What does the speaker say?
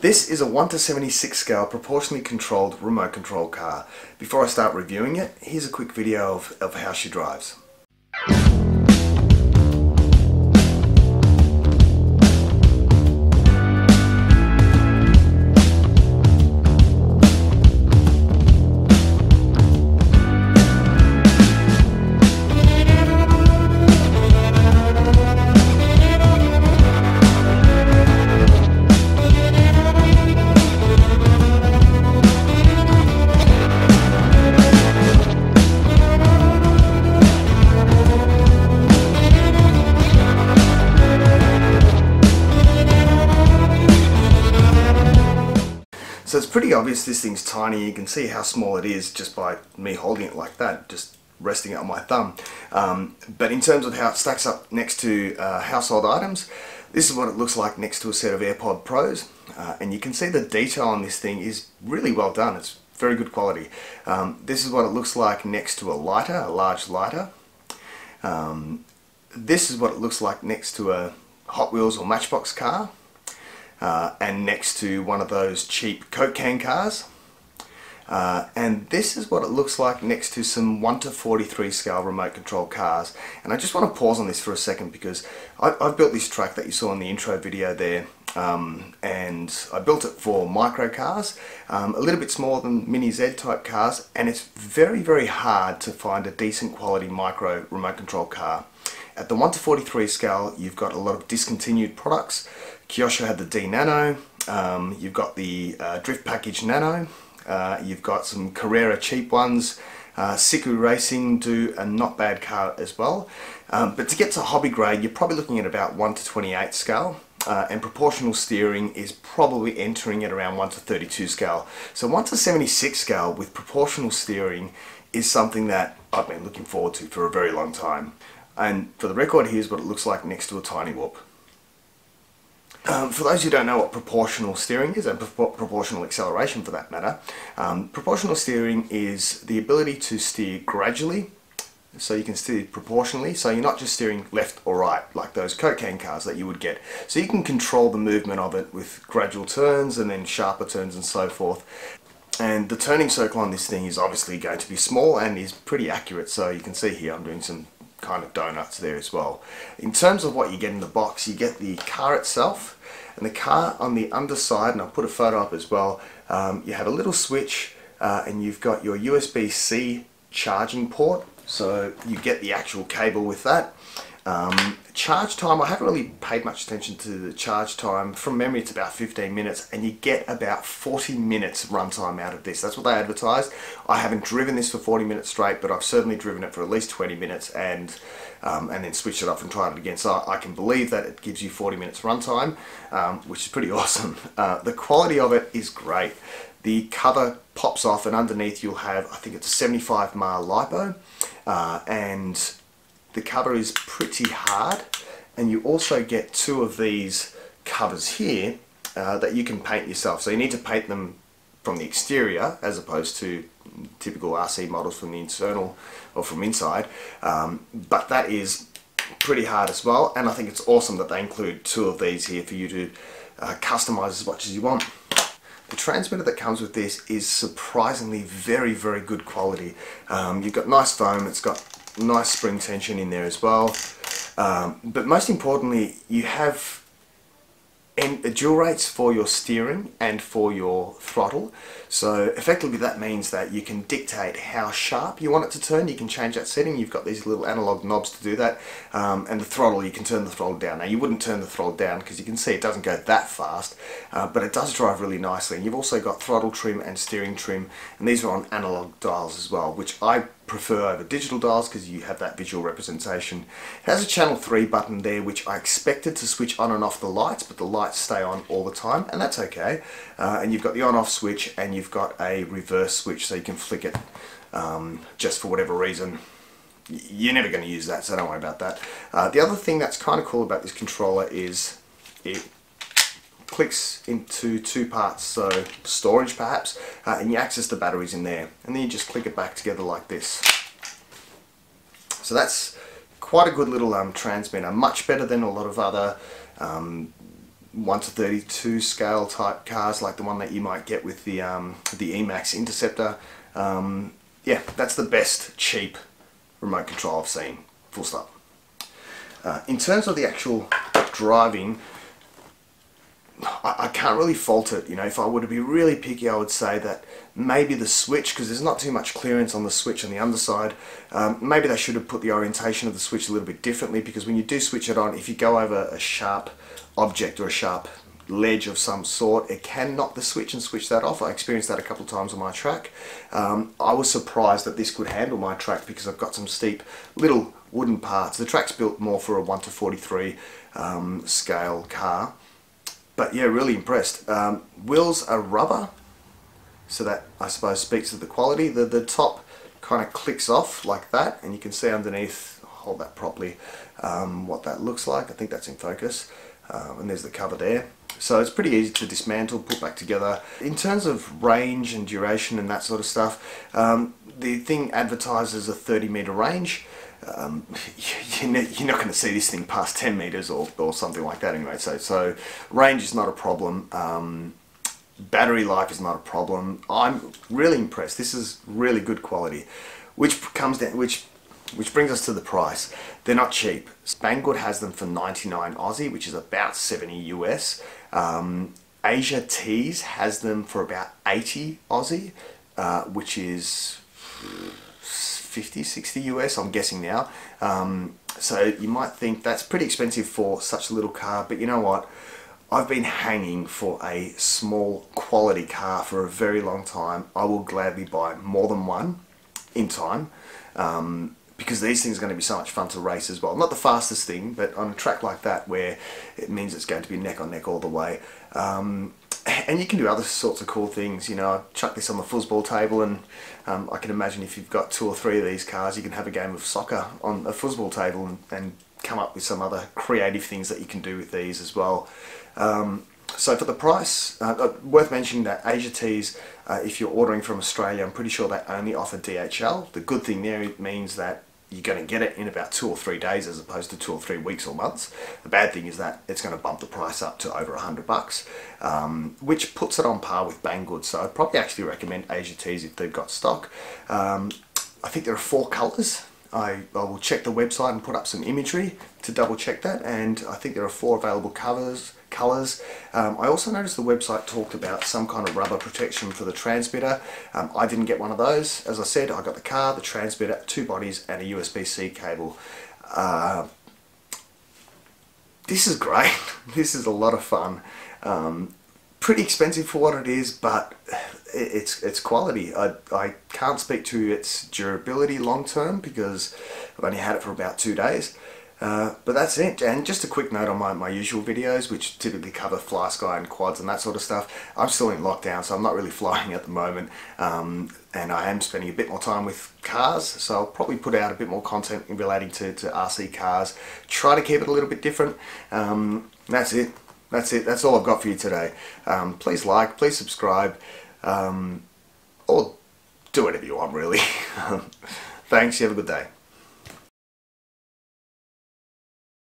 This is a 1 to 76 scale proportionally controlled remote control car. Before I start reviewing it, here's a quick video of, of how she drives. Pretty obvious this thing's tiny. You can see how small it is just by me holding it like that, just resting it on my thumb. Um, but in terms of how it stacks up next to uh, household items, this is what it looks like next to a set of AirPod Pros. Uh, and you can see the detail on this thing is really well done. It's very good quality. Um, this is what it looks like next to a lighter, a large lighter. Um, this is what it looks like next to a Hot Wheels or Matchbox car uh, and next to one of those cheap Coke can cars. Uh, and this is what it looks like next to some 1 to 43 scale remote control cars. And I just want to pause on this for a second because I, have built this track that you saw in the intro video there um, and I built it for micro cars, um, a little bit smaller than Mini Z type cars and it's very very hard to find a decent quality micro remote control car. At the 1 to 43 scale you've got a lot of discontinued products. Kyosho had the D Nano, um, you've got the uh, Drift Package Nano, uh, you've got some Carrera cheap ones, uh, Siku Racing do a not bad car as well. Um, but to get to hobby grade, you're probably looking at about 1 to 28 scale. Uh, and proportional steering is probably entering at around 1 to 32 scale. So 1 to 76 scale with proportional steering is something that I've been looking forward to for a very long time. And for the record, here's what it looks like next to a Tiny Whoop. Um, for those who don't know what proportional steering is, and proportional acceleration for that matter, um, proportional steering is the ability to steer gradually, so you can steer proportionally, so you're not just steering left or right like those Coke can cars that you would get. So you can control the movement of it with gradual turns and then sharper turns and so forth. And the turning circle on this thing is obviously going to be small and is pretty accurate, so you can see here I'm doing some kind of donuts there as well. In terms of what you get in the box, you get the car itself, and the car on the underside, and I'll put a photo up as well, um, you have a little switch uh, and you've got your USB-C charging port, so you get the actual cable with that. Um, charge time, I haven't really paid much attention to the charge time. From memory, it's about 15 minutes, and you get about 40 minutes runtime out of this. That's what they advertised. I haven't driven this for 40 minutes straight, but I've certainly driven it for at least 20 minutes, and um, and then switched it off and tried it again. So I can believe that it gives you 40 minutes runtime, um, which is pretty awesome. Uh, the quality of it is great. The cover pops off, and underneath you'll have, I think it's a 75 mile lipo, uh, and the cover is pretty hard and you also get two of these covers here uh, that you can paint yourself. So you need to paint them from the exterior as opposed to typical RC models from the internal or from inside. Um, but that is pretty hard as well and I think it's awesome that they include two of these here for you to uh, customize as much as you want. The transmitter that comes with this is surprisingly very very good quality. Um, you've got nice foam, it's got nice spring tension in there as well. Um, but most importantly, you have dual rates for your steering and for your throttle. So effectively that means that you can dictate how sharp you want it to turn. You can change that setting. You've got these little analog knobs to do that. Um, and the throttle, you can turn the throttle down. Now you wouldn't turn the throttle down because you can see it doesn't go that fast, uh, but it does drive really nicely. And you've also got throttle trim and steering trim, and these are on analog dials as well, which I prefer over digital dials because you have that visual representation. It has a channel 3 button there which I expected to switch on and off the lights but the lights stay on all the time and that's okay. Uh, and you've got the on off switch and you've got a reverse switch so you can flick it um, just for whatever reason. You're never going to use that so don't worry about that. Uh, the other thing that's kind of cool about this controller is it clicks into two parts, so storage perhaps, uh, and you access the batteries in there. And then you just click it back together like this. So that's quite a good little um, transmitter, much better than a lot of other um, 1 to 32 scale type cars like the one that you might get with the, um, the Emax Interceptor. Um, yeah, that's the best cheap remote control I've seen, full stop. Uh, in terms of the actual driving, I, I, can't really fault it. You know, if I were to be really picky, I would say that maybe the switch, because there's not too much clearance on the switch on the underside, um, maybe they should have put the orientation of the switch a little bit differently because when you do switch it on, if you go over a sharp object or a sharp ledge of some sort, it can knock the switch and switch that off. I experienced that a couple of times on my track. Um, I was surprised that this could handle my track because I've got some steep little wooden parts. The track's built more for a 1 to 43 um, scale car. But yeah, really impressed. Um, wheels are rubber, so that I suppose speaks to the quality. The, the top kind of clicks off like that, and you can see underneath, hold that properly, um, what that looks like. I think that's in focus. Um, and there's the cover there. So it's pretty easy to dismantle, put back together. In terms of range and duration and that sort of stuff, um, the thing advertises a 30 meter range. Um, you're not going to see this thing past 10 meters or, or something like that anyway. So, so range is not a problem. Um, battery life is not a problem. I'm really impressed. This is really good quality, which comes down, which which brings us to the price. They're not cheap. Banggood has them for 99 Aussie, which is about 70 US. Um, Asia Tees has them for about 80 Aussie, uh, which is 50, 60 US, I'm guessing now. Um, so you might think that's pretty expensive for such a little car, but you know what? I've been hanging for a small quality car for a very long time. I will gladly buy more than one in time. Um, because these things are going to be so much fun to race as well. Not the fastest thing, but on a track like that where it means it's going to be neck on neck all the way. Um, and you can do other sorts of cool things, you know, I chuck this on the foosball table and um, I can imagine if you've got two or three of these cars, you can have a game of soccer on a foosball table and, and come up with some other creative things that you can do with these as well. Um, so for the price, uh, uh worth mentioning that Asia Tees, uh, if you're ordering from Australia, I'm pretty sure they only offer DHL. The good thing there it means that you're going to get it in about two or three days as opposed to two or three weeks or months. The bad thing is that it's going to bump the price up to over a hundred bucks, um, which puts it on par with Banggood. So I'd probably actually recommend Asia Tees if they've got stock. Um, I think there are four colours. I, I will check the website and put up some imagery to double check that and I think there are four available covers colours. Um, I also noticed the website talked about some kind of rubber protection for the transmitter. Um, I didn't get one of those. As I said, I got the car, the transmitter, two bodies and a USB-C cable. Uh, this is great. this is a lot of fun. Um, pretty expensive for what it is, but it's it's quality. I, I can't speak to its durability long term because I've only had it for about two days. Uh, but that's it, and just a quick note on my, my usual videos, which typically cover FlySky and quads and that sort of stuff. I'm still in lockdown, so I'm not really flying at the moment, um, and I am spending a bit more time with cars, so I'll probably put out a bit more content relating to, to RC cars. Try to keep it a little bit different. Um, that's it. That's it. That's all I've got for you today. Um, please like, please subscribe, um, or do whatever you want, really. Thanks. You have a good day.